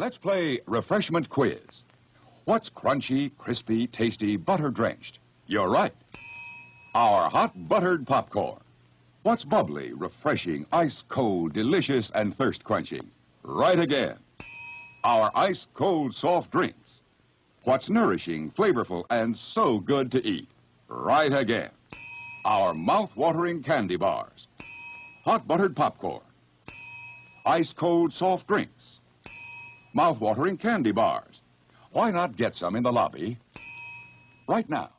Let's play refreshment quiz. What's crunchy, crispy, tasty, butter drenched? You're right. Our hot buttered popcorn. What's bubbly, refreshing, ice cold, delicious, and thirst quenching? Right again. Our ice cold soft drinks. What's nourishing, flavorful, and so good to eat? Right again. Our mouth watering candy bars. Hot buttered popcorn. Ice cold soft drinks. Mouth watering candy bars. Why not get some in the lobby right now?